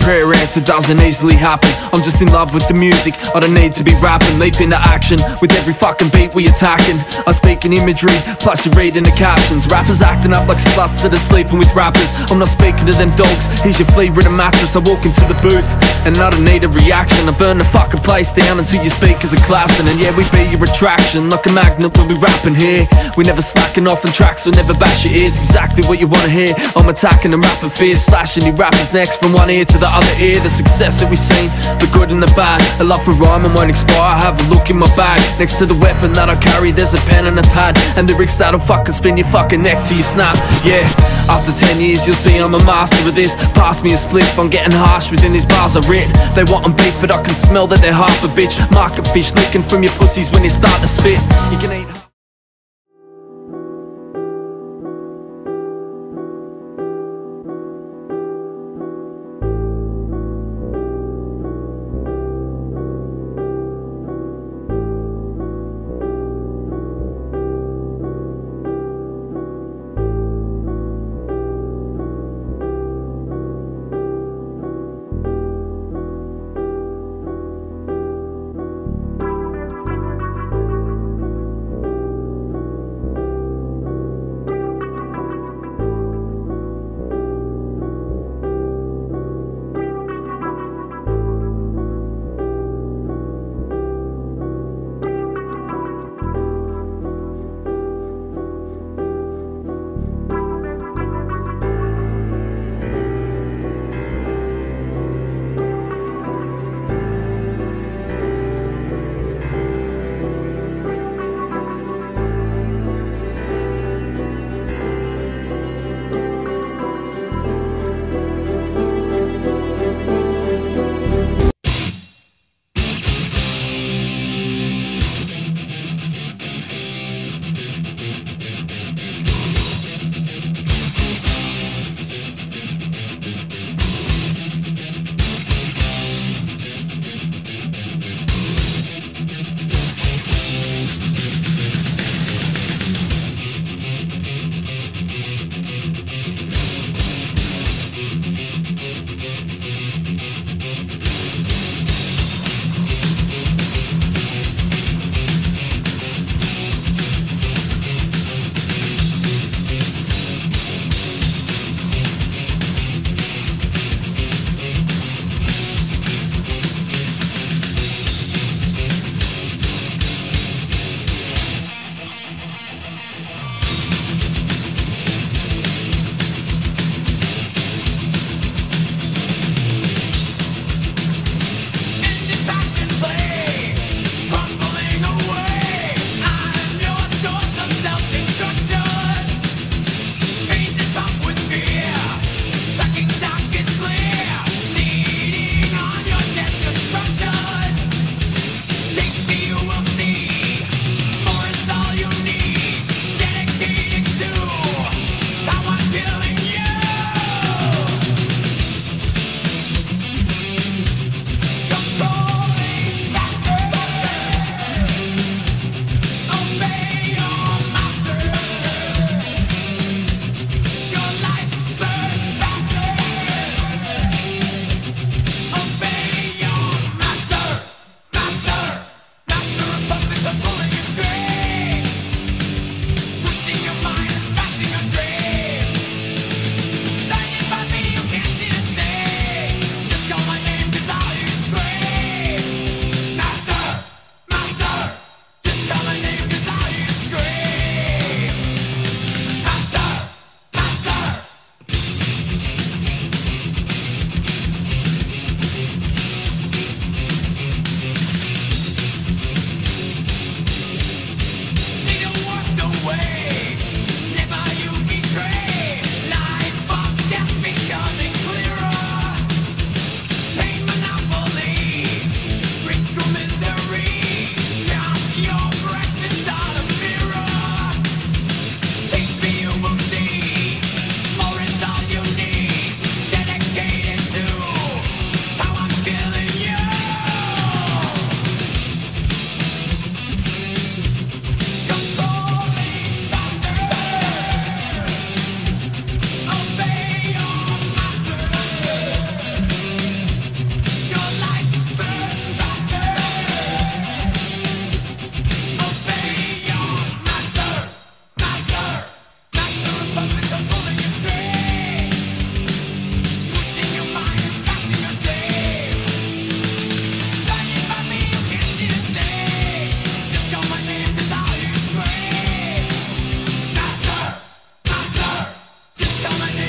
prayer answer doesn't easily happen I'm just in love with the music, I don't need to be rapping. Leap into action, with every fucking beat we attacking. I speak in imagery, plus you're reading the captions. Rappers acting up like sluts that are sleeping with rappers. I'm not speaking to them dogs, here's your flea ridden mattress. I walk into the booth, and I don't need a reaction. I burn the fucking place down until your speakers are collapsing. And yeah, we be your attraction, like a magnet when we rapping here. We never slacking off on tracks, so never bash your ears. Exactly what you wanna hear, I'm attacking and rapping fears Slashing the rappers next. From one ear to the other ear The success that we seen, the good and the bad. A love for rhyming won't expire, have a look in my bag. Next to the weapon that I carry, there's a pen and a pad. And lyrics that'll fucking spin your fucking neck till you snap, yeah After 10 years you'll see I'm a master of this. Pass me a spliff, I'm getting harsh within these bars I writ They want them beef but I can smell that they're half a bitch. Market fish licking from your pussies when you start to spit. You can eat dominate.